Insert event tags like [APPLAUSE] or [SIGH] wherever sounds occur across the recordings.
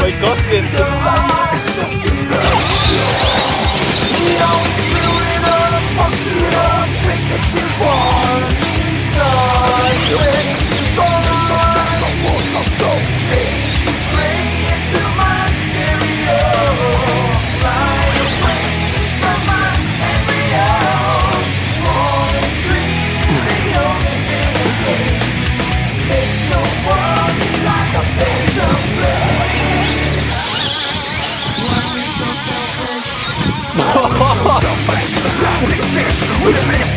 Bei Goskin. We always screw it up, fuck it up, take it too far.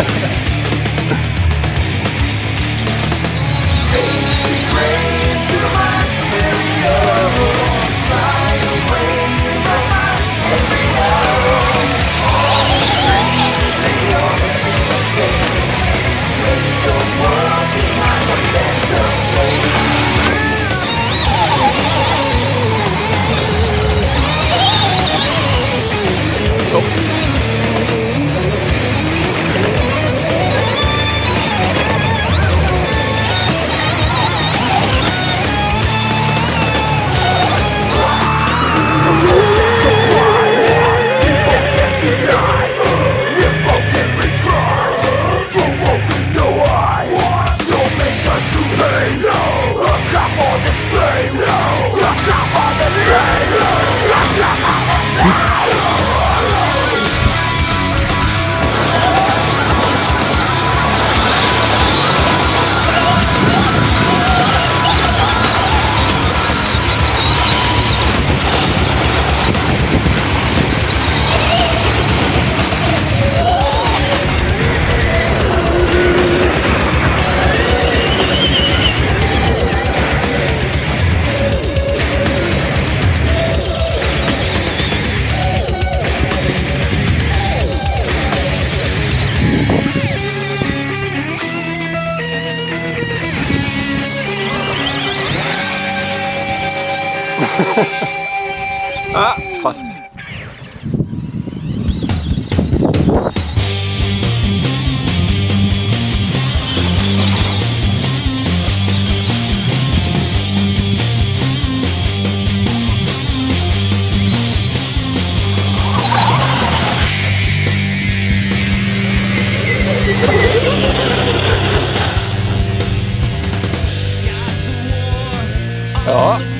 [LAUGHS] Crazy, crazy. 아, 봤어. 어?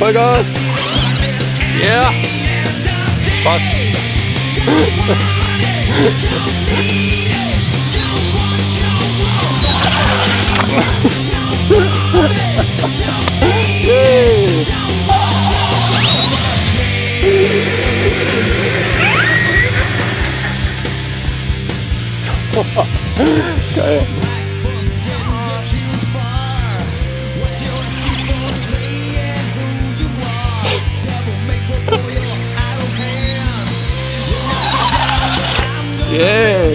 My God. Yeah! Fuck. [LAUGHS] Yay! Yeah.